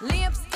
lips